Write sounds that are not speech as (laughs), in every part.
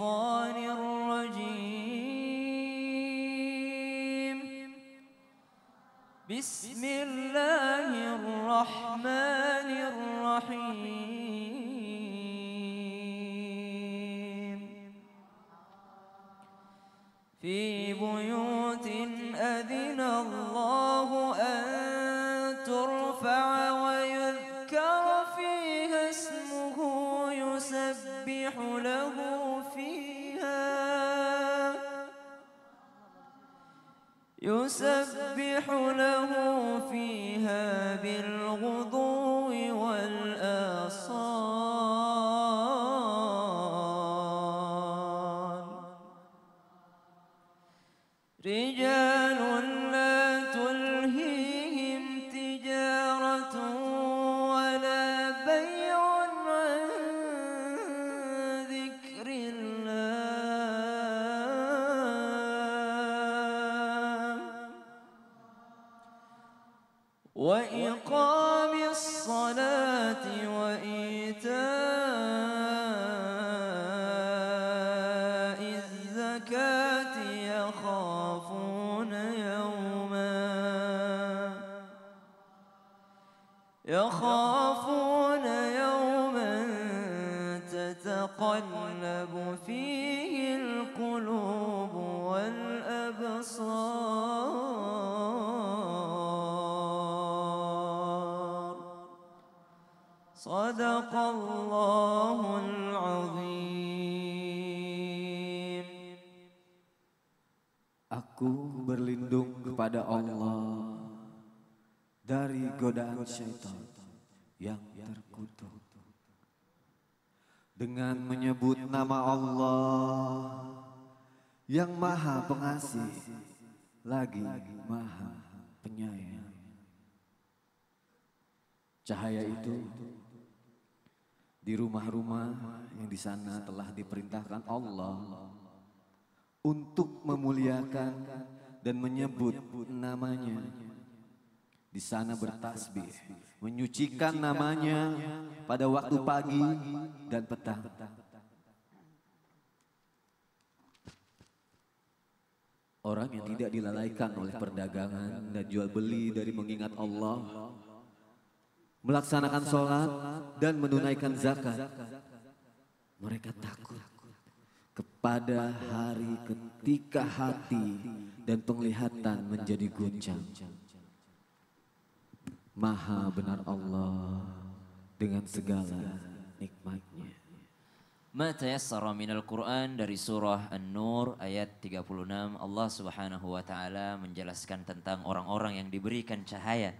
الشيطان الرجيم. بسم الله الرحمن يسبح له فيها بالغدو وإقامة صدق الله العظيم Aku berlindung kepada Allah dari godaan syaitan yang terkutuk. Dengan menyebut nama Allah yang maha pengasih lagi maha penyayang. Cahaya itu di rumah-rumah yang di sana telah diperintahkan Allah untuk memuliakan dan menyebut namanya. Di sana bertasbih, menyucikan namanya pada waktu pagi dan petang. Orang yang tidak dilalaikan oleh perdagangan dan jual beli dari mengingat Allah, melaksanakan sholat dan menunaikan zakat, mereka takut kepada hari ketika hati dan penglihatan menjadi guncang. Maha benar Allah dengan segala nikmatnya. Ma minal Quran dari surah An-Nur ayat 36 Allah Subhanahu wa taala menjelaskan tentang orang-orang yang diberikan cahaya.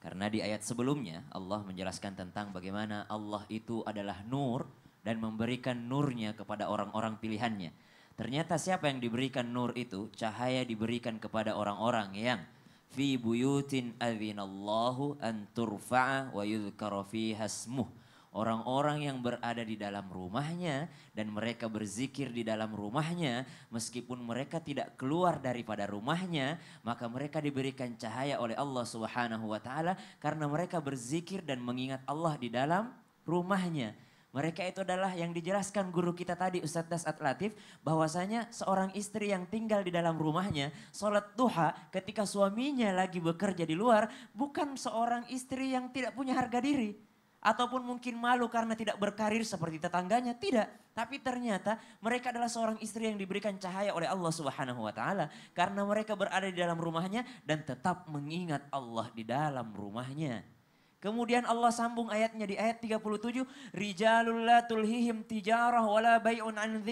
Karena di ayat sebelumnya Allah menjelaskan tentang bagaimana Allah itu adalah nur dan memberikan nurnya kepada orang-orang pilihannya. Ternyata siapa yang diberikan nur itu? Cahaya diberikan kepada orang-orang yang fi buyutin adzinallahu an turfa'a wa yudhkara fiha ismuh. Orang-orang yang berada di dalam rumahnya dan mereka berzikir di dalam rumahnya meskipun mereka tidak keluar daripada rumahnya maka mereka diberikan cahaya oleh Allah Subhanahu wa taala karena mereka berzikir dan mengingat Allah di dalam rumahnya. Mereka itu adalah yang dijelaskan guru kita tadi Ustadz Dasat Latif bahwasanya seorang istri yang tinggal di dalam rumahnya sholat duha ketika suaminya lagi bekerja di luar bukan seorang istri yang tidak punya harga diri ataupun mungkin malu karena tidak berkarir seperti tetangganya, tidak. Tapi ternyata mereka adalah seorang istri yang diberikan cahaya oleh Allah Subhanahu wa taala karena mereka berada di dalam rumahnya dan tetap mengingat Allah di dalam rumahnya. Kemudian Allah sambung ayatnya di ayat 37, rijalul la tulhihim tijarah wala bai'un an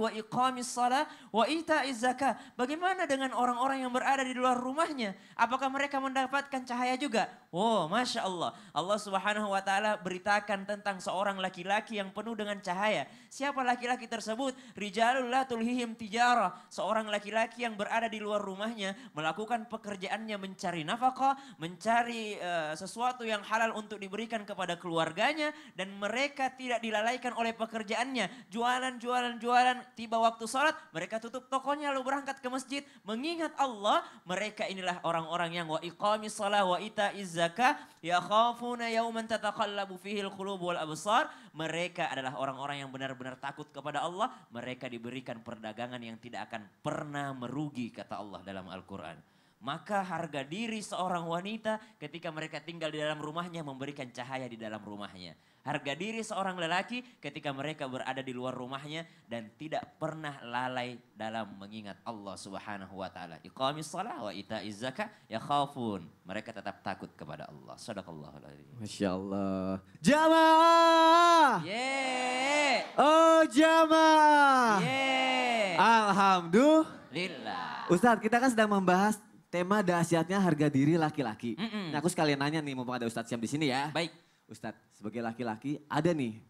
wa iqamis shalah wa ita'iz zakah. Bagaimana dengan orang-orang yang berada di luar rumahnya? Apakah mereka mendapatkan cahaya juga? Oh, Masya Allah. Allah subhanahu wa ta'ala beritakan tentang seorang laki-laki yang penuh dengan cahaya. Siapa laki-laki tersebut? Rijalul la tulhihim tijarah. Seorang laki-laki yang berada di luar rumahnya melakukan pekerjaannya mencari nafkah, mencari uh, sesuatu yang halal untuk diberikan kepada keluarganya dan mereka tidak dilalaikan oleh pekerjaannya. Jualan, jualan, jualan, tiba waktu sholat mereka tutup tokonya lalu berangkat ke masjid. Mengingat Allah, mereka inilah orang-orang yang wa iqamis salah wa ita'iz zakah yakhafuna yauman tataqallabu fihi al-qulub wal absar. Mereka adalah orang-orang yang benar-benar takut kepada Allah. Mereka diberikan perdagangan yang tidak akan pernah merugi kata Allah dalam Al-Quran. Maka harga diri seorang wanita ketika mereka tinggal di dalam rumahnya memberikan cahaya di dalam rumahnya. Harga diri seorang lelaki ketika mereka berada di luar rumahnya dan tidak pernah lalai dalam mengingat Allah Subhanahu wa taala. Iqamis shalah wa ita'iz zakah yakhafun. Mereka tetap takut kepada Allah. Sadaqallahul azim. Masya Allah. Jamaah. Yeay. Oh jamaah. Yeay. Alhamdulillah. Lillah. Ustadz kita kan sedang membahas tema dahsyatnya harga diri laki-laki. Mm-mm. Nah aku sekalian nanya nih mumpung ada Ustadz Syam di sini ya. Baik, Ustadz sebagai laki-laki ada nih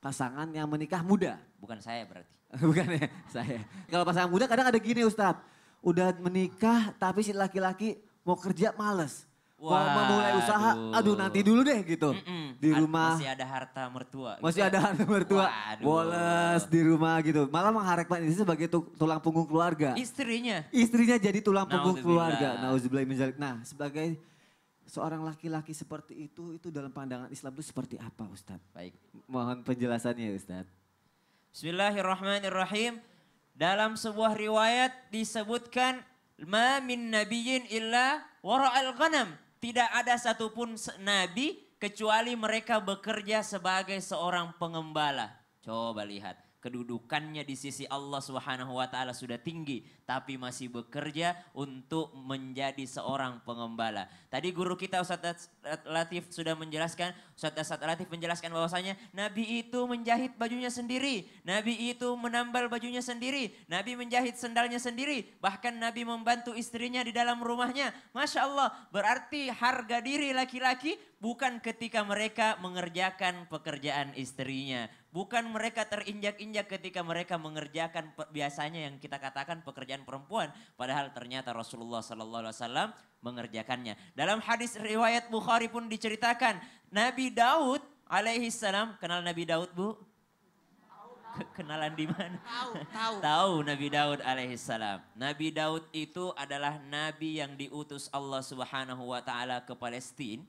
pasangan yang menikah muda. bukan saya berarti. (laughs) Bukan ya saya. Kalau pasangan muda kadang ada gini Ustadz. Udah menikah tapi si laki-laki mau kerja males. Mau memulai usaha, Waduh. aduh nanti dulu deh gitu. Mm-mm. Di Ad- rumah masih ada harta mertua. masih gitu. ada anak mertua, Waduh. boles di rumah gitu. Malah mengharapkan ini sebagai tu- tulang punggung keluarga. Istrinya. Istrinya jadi tulang punggung keluarga. Nauzubillah. Nah, sebagai seorang laki-laki seperti itu, itu dalam pandangan Islam itu seperti apa Ustadz? Baik. Mohon penjelasannya Ustadz. Bismillahirrahmanirrahim. Dalam sebuah riwayat disebutkan ma min nabiyyin illa wara'al ghanam. Tidak ada satupun nabi kecuali mereka bekerja sebagai seorang pengembala. Coba lihat kedudukannya di sisi Allah Subhanahu wa taala sudah tinggi tapi masih bekerja untuk menjadi seorang pengembala. Tadi guru kita Ustaz Latif sudah menjelaskan, Ustaz Latif menjelaskan bahwasanya Nabi itu menjahit bajunya sendiri, Nabi itu menambal bajunya sendiri, Nabi menjahit sendalnya sendiri, bahkan Nabi membantu istrinya di dalam rumahnya. Masya Allah, berarti harga diri laki-laki bukan ketika mereka mengerjakan pekerjaan istrinya, bukan mereka terinjak-injak ketika mereka mengerjakan biasanya yang kita katakan pekerjaan perempuan, padahal ternyata Rasulullah Sallallahu Alaihi Wasallam mengerjakannya. Dalam hadis riwayat Bukhari pun diceritakan Nabi Daud alaihi salam kenal Nabi Daud bu? Ke- Kenalan di mana? Tahu, tahu. (laughs) Tahu Nabi Daud alaihissalam. Nabi Daud itu adalah nabi yang diutus Allah Subhanahu wa taala ke Palestina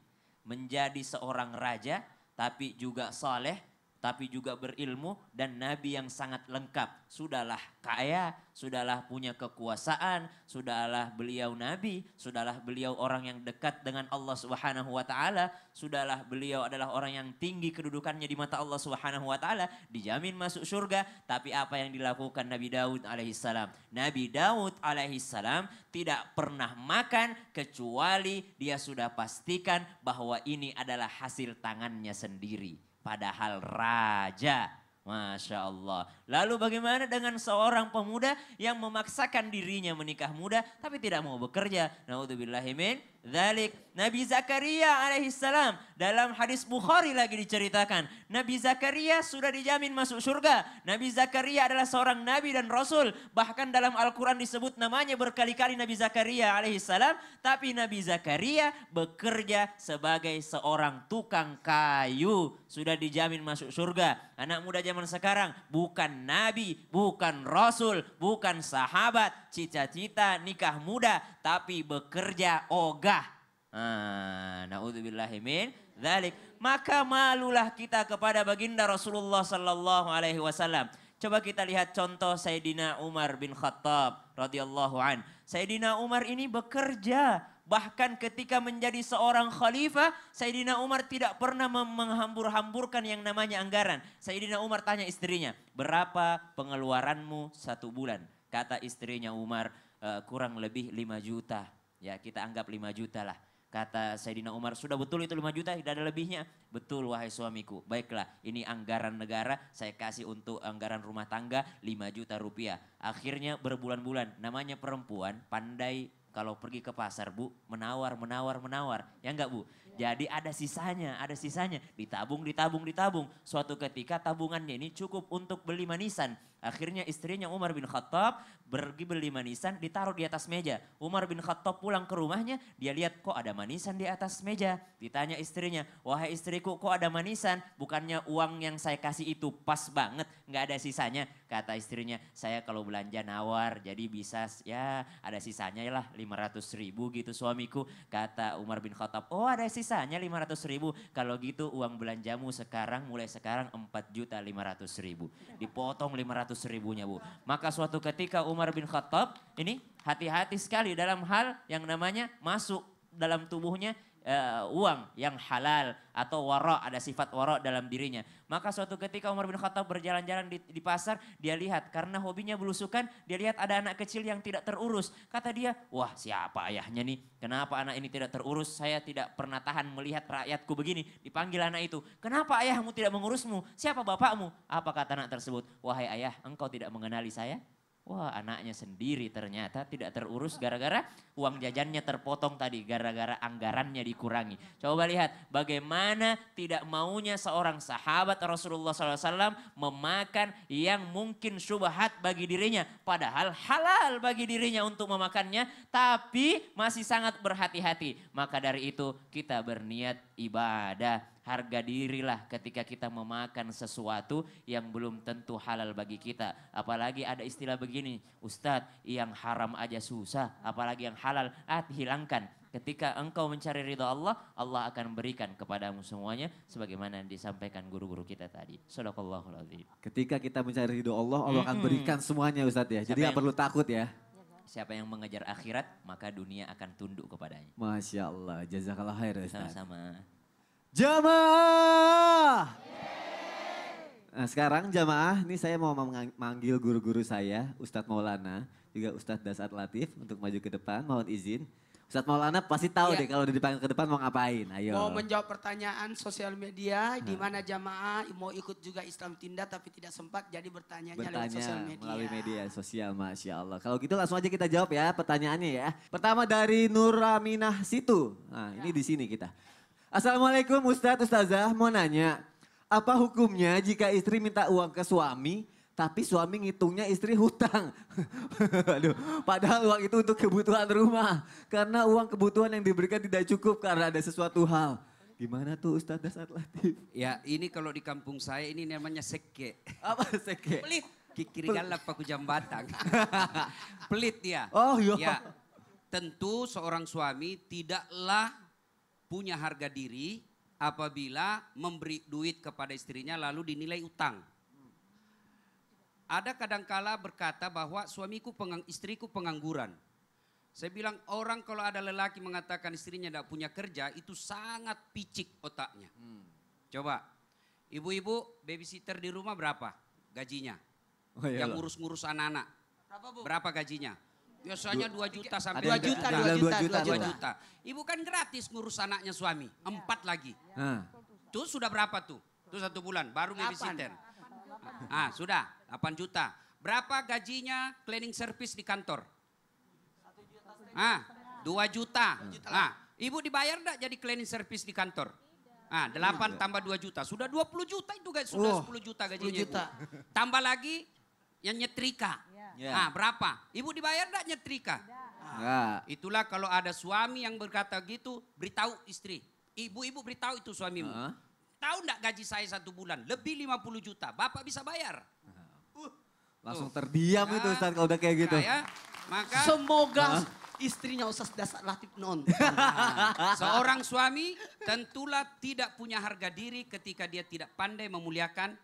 menjadi seorang raja tapi juga saleh tapi juga berilmu dan nabi yang sangat lengkap. Sudahlah kaya, sudahlah punya kekuasaan, sudahlah beliau nabi, sudahlah beliau orang yang dekat dengan Allah Subhanahu wa taala, sudahlah beliau adalah orang yang tinggi kedudukannya di mata Allah Subhanahu wa taala, dijamin masuk surga. Tapi apa yang dilakukan Nabi Daud alaihissalam? Nabi Daud alaihissalam tidak pernah makan kecuali dia sudah pastikan bahwa ini adalah hasil tangannya sendiri. Padahal raja. Masya Allah. Lalu bagaimana dengan seorang pemuda yang memaksakan dirinya menikah muda tapi tidak mau bekerja? Naudzubillahimin dzalik. Nabi Zakaria alaihissalam dalam hadis Bukhari lagi diceritakan. Nabi Zakaria sudah dijamin masuk surga. Nabi Zakaria adalah seorang nabi dan rasul. Bahkan dalam Al-Quran disebut namanya berkali-kali Nabi Zakaria alaihissalam. Tapi Nabi Zakaria bekerja sebagai seorang tukang kayu. Sudah dijamin masuk surga. Anak muda zaman sekarang bukan nabi, bukan rasul, bukan sahabat. Cita-cita nikah muda tapi bekerja ogah. Ah, naudzubillahi min dzalik. Maka malulah kita kepada baginda Rasulullah sallallahu alaihi wasallam. Coba kita lihat contoh Sayyidina Umar bin Khattab radhiyallahu an. Sayyidina Umar ini bekerja Bahkan ketika menjadi seorang khalifah, Sayyidina Umar tidak pernah menghambur-hamburkan yang namanya anggaran. Sayyidina Umar tanya istrinya, berapa pengeluaranmu satu bulan? Kata istrinya Umar, "Eh, kurang lebih 5 juta. Ya kita anggap 5 juta lah. Kata Sayyidina Umar, sudah betul itu 5 juta, tidak ada lebihnya. Betul wahai suamiku. Baiklah, ini anggaran negara, saya kasih untuk anggaran rumah tangga 5 juta rupiah. Akhirnya berbulan-bulan, namanya perempuan pandai kalau pergi ke pasar bu, menawar, menawar, menawar. Ya enggak bu? Jadi ada sisanya, ada sisanya. Ditabung, ditabung, ditabung. Suatu ketika tabungannya ini cukup untuk beli manisan. Akhirnya istrinya Umar bin Khattab pergi beli manisan ditaruh di atas meja. Umar bin Khattab pulang ke rumahnya, dia lihat kok ada manisan di atas meja. Ditanya istrinya, wahai istriku kok ada manisan? Bukannya uang yang saya kasih itu pas banget, nggak ada sisanya. Kata istrinya, saya kalau belanja nawar jadi bisa ya ada sisanya lah 500 ribu gitu suamiku. Kata Umar bin Khattab, oh ada sisanya 500 ribu. Kalau gitu uang belanjamu sekarang mulai sekarang 4 juta 500 ribu. Dipotong 500 ribunya bu. Maka suatu ketika Umar bin Khattab ini hati-hati sekali dalam hal yang namanya masuk dalam tubuhnya uh, uang yang halal atau wara ada sifat wara dalam dirinya. Maka suatu ketika Umar bin Khattab berjalan-jalan di, di pasar, dia lihat karena hobinya belusukan, dia lihat ada anak kecil yang tidak terurus. Kata dia, wah siapa ayahnya nih? Kenapa anak ini tidak terurus? Saya tidak pernah tahan melihat rakyatku begini. Dipanggil anak itu, kenapa ayahmu tidak mengurusmu? Siapa bapakmu? Apa kata anak tersebut? Wahai ayah, engkau tidak mengenali saya? Wah anaknya sendiri ternyata tidak terurus gara-gara uang jajannya terpotong tadi. Gara-gara anggarannya dikurangi. Coba lihat bagaimana tidak maunya seorang sahabat Rasulullah SAW memakan yang mungkin syubhat bagi dirinya. Padahal halal bagi dirinya untuk memakannya. Tapi masih sangat berhati-hati. Maka dari itu kita berniat ibadah harga dirilah ketika kita memakan sesuatu yang belum tentu halal bagi kita. Apalagi ada istilah begini, Ustadz yang haram aja susah, apalagi yang halal, ah hilangkan. Ketika engkau mencari ridho Allah, Allah akan berikan kepadamu semuanya sebagaimana yang disampaikan guru-guru kita tadi. Sadaqallahul azim. Ketika kita mencari ridho Allah, Allah akan berikan semuanya Ustadz ya. Jadi nggak perlu takut ya. Siapa yang mengejar akhirat, maka dunia akan tunduk kepadanya. Masya Allah, jazakallah khair Ustaz. Sama-sama. Jamaah. Nah sekarang jamaah, ini saya mau memanggil guru-guru saya, Ustadz Maulana, juga Ustadz Dasat Latif untuk maju ke depan, mohon izin. Ustadz Maulana pasti tahu ya. deh kalau dipanggil ke depan mau ngapain, ayo. Mau menjawab pertanyaan sosial media, nah. di mana jamaah mau ikut juga Islam Tindak tapi tidak sempat, jadi bertanya Bertanya lewat sosial media. melalui media sosial, Masya Allah. Kalau gitu langsung aja kita jawab ya pertanyaannya ya. Pertama dari Nuraminah Situ, nah ya. ini di sini kita. Assalamualaikum Ustadz Ustazah mau nanya. Apa hukumnya jika istri minta uang ke suami tapi suami ngitungnya istri hutang. (laughs) Aduh, padahal uang itu untuk kebutuhan rumah. Karena uang kebutuhan yang diberikan tidak cukup karena ada sesuatu hal. Gimana tuh Ustadz Dasar Latif? Ya ini kalau di kampung saya ini namanya seke. Apa seke? Pelit. Kikirikan paku jambatan. (laughs) Pelit dia. Oh iya. Ya, tentu seorang suami tidaklah punya harga diri apabila memberi duit kepada istrinya lalu dinilai utang. Ada kadangkala berkata bahwa suamiku pengang, istriku pengangguran. Saya bilang orang kalau ada lelaki mengatakan istrinya tidak punya kerja itu sangat picik otaknya. Hmm. Coba, ibu-ibu babysitter di rumah berapa gajinya? Oh, Yang ngurus-ngurus anak-anak. Berapa, berapa gajinya? Biasanya 2 juta sampai 2 juta, 2 juta, 2 juta, 2 juta. Ibu kan gratis ngurus anaknya suami, empat lagi. Nah. Tuh sudah berapa tuh? Tuh satu bulan, baru babysitter. Ah, sudah, 8 juta. Berapa gajinya cleaning service di kantor? Ah, 2 juta. Ah, ibu dibayar enggak jadi cleaning service di kantor? Ah, 8 tambah 2 juta. Sudah 20 juta itu guys, sudah oh, 10 juta gajinya. 10 juta. Tambah lagi yang nyetrika. Yeah. Nah, berapa? Ibu dibayar enggak nyetrika? Nah, itulah kalau ada suami yang berkata gitu, beritahu istri. Ibu-ibu beritahu itu suamimu. Uh -huh. Tahu enggak gaji saya satu bulan? Lebih 50 juta. Bapak bisa bayar. Uh, Langsung terdiam itu Ustaz kalau udah kayak gitu. Ya, maka semoga uh istrinya Ustaz Dasar Latif non. (laughs) Nah, seorang suami tentulah tidak punya harga diri ketika dia tidak pandai memuliakan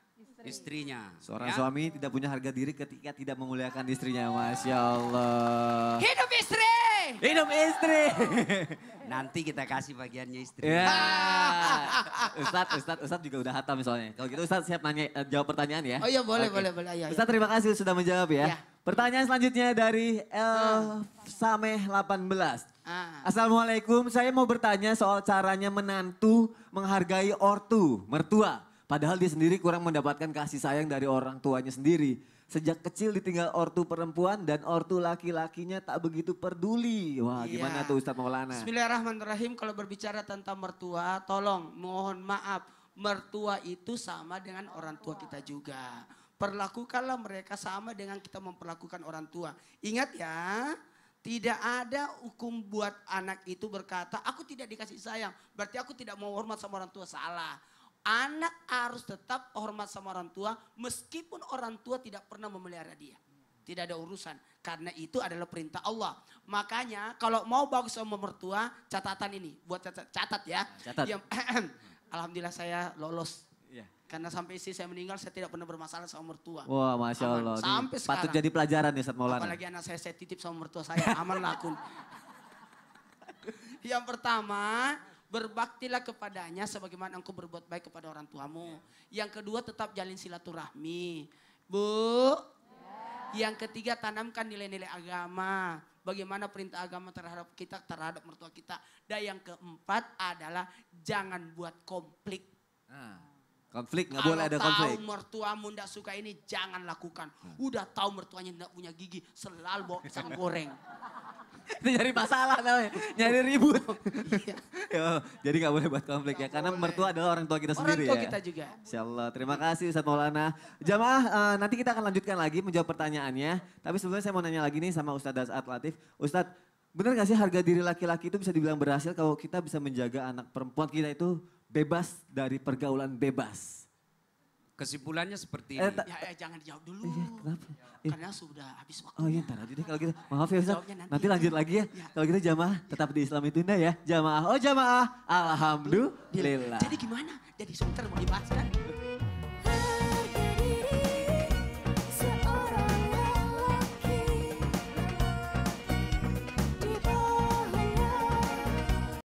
istrinya. Seorang ya? suami tidak punya harga diri ketika tidak memuliakan istrinya. Masya Allah. Hidup istri! Hidup istri! (laughs) Nanti kita kasih bagiannya istri. Ya. (laughs) Ustadz, Ustadz, Ustadz juga udah hatam misalnya. Kalau gitu Ustadz siap nanya, uh, jawab pertanyaan ya. Oh iya boleh, okay. boleh, boleh. Iya, Ustadz terima kasih sudah menjawab ya. ya. Pertanyaan selanjutnya dari El Sameh 18. Ah. Assalamualaikum, saya mau bertanya soal caranya menantu menghargai ortu, mertua. Padahal dia sendiri kurang mendapatkan kasih sayang dari orang tuanya sendiri. Sejak kecil ditinggal ortu perempuan dan ortu laki-lakinya tak begitu peduli. Wah Iya. gimana tuh Ustadz Maulana? Bismillahirrahmanirrahim. Kalau berbicara tentang mertua, tolong mohon maaf. Mertua itu sama dengan orang tua kita juga. Perlakukanlah mereka sama dengan kita memperlakukan orang tua. Ingat ya, tidak ada hukum buat anak itu berkata, aku tidak dikasih sayang. Berarti aku tidak mau hormat sama orang tua. Salah. Anak harus tetap hormat sama orang tua meskipun orang tua tidak pernah memelihara dia. Tidak ada urusan. Karena itu adalah perintah Allah. Makanya kalau mau bagus sama mertua, catatan ini. Buat catat, catat ya. Catat. Yang- (clears throat) Alhamdulillah saya lolos. Iya. Karena sampai istri saya meninggal saya tidak pernah bermasalah sama mertua. Wah Masya Aman. Allah. Ini Sampai patut sekarang. jadi pelajaran ya Ustadz Maulana. Apalagi anak saya saya titip sama mertua saya, aman lakun. (laughs) Yang pertama, berbaktilah kepadanya sebagaimana engkau berbuat baik kepada orang tuamu. Yang kedua, tetap jalin silaturahmi. Bu, yang ketiga, tanamkan nilai-nilai agama. Bagaimana perintah agama terhadap kita, terhadap mertua kita. Dan yang keempat adalah jangan buat konflik. Nah, konflik nggak Kalau boleh ada tahu konflik. mertuamu ndak suka ini jangan lakukan. Udah tahu mertuanya ndak punya gigi, selalu bawa (laughs) pisang goreng. Itu nyari masalah namanya, nyari ribut. (laughs) Iya. Yo, jadi nggak boleh buat konflik ya, karena mertua adalah orang tua kita Orang sendiri tua ya. kita juga. Insya Allah, terima kasih Ustadz Maulana. Jamaah, eh, nanti kita akan lanjutkan lagi menjawab pertanyaannya. Tapi sebelumnya saya mau nanya lagi nih sama Ustadz Dasat Latif. Ustadz, benar gak sih harga diri laki-laki itu bisa dibilang berhasil kalau kita bisa menjaga anak perempuan kita itu bebas dari pergaulan bebas? Kesimpulannya seperti Eh, ini. ta- Ya, eh, jangan dijawab dulu. Iya, kenapa? Eh, Karena sudah habis waktu. Oh iya, ntar aja deh kalau gitu. Maaf ya Ustaz, nanti nanti lanjut lagi ya. Ya. Kalau gitu jamaah tetap di Islam itu indah ya. Jamaah, oh jamaah, alhamdulillah. Jadi gimana? Jadi sebentar mau dibahas kan?